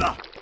Ah!